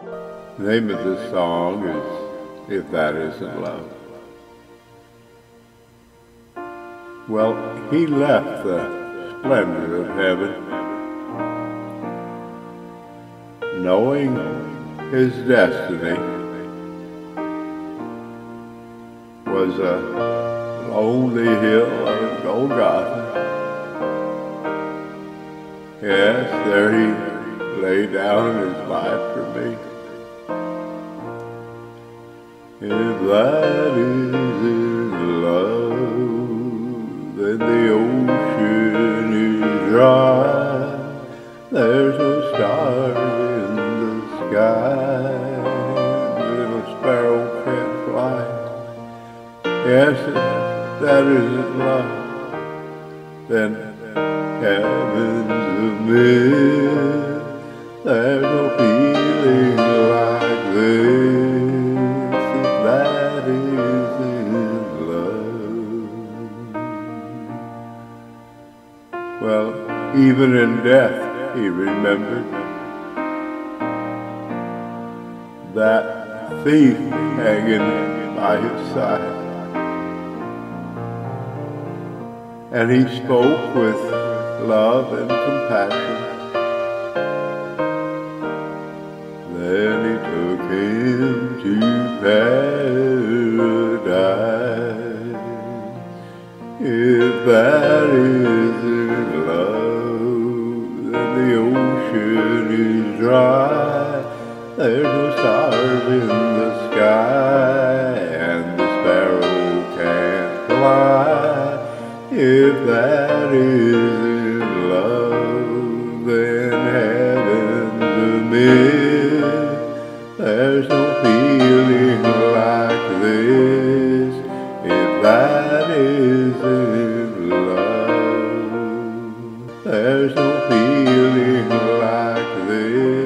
The name of this song is If That Isn't Love. Well, he left the splendor of heaven knowing his destiny was a lonely hill of Golgotha. Yes, there he laid down his life for me. If that is love, then the ocean is dry. There's no star in the sky. The little sparrow can't fly. Yes, if that isn't love, then heaven's a myth. Well, even in death, he remembered that thief hanging by his side. And he spoke with love and compassion. Then he took him to paradise. Dry. There's no stars in the sky, and the sparrow can't fly. If that isn't love, then heaven's a myth. There's no feeling like this if that isn't no feeling like this.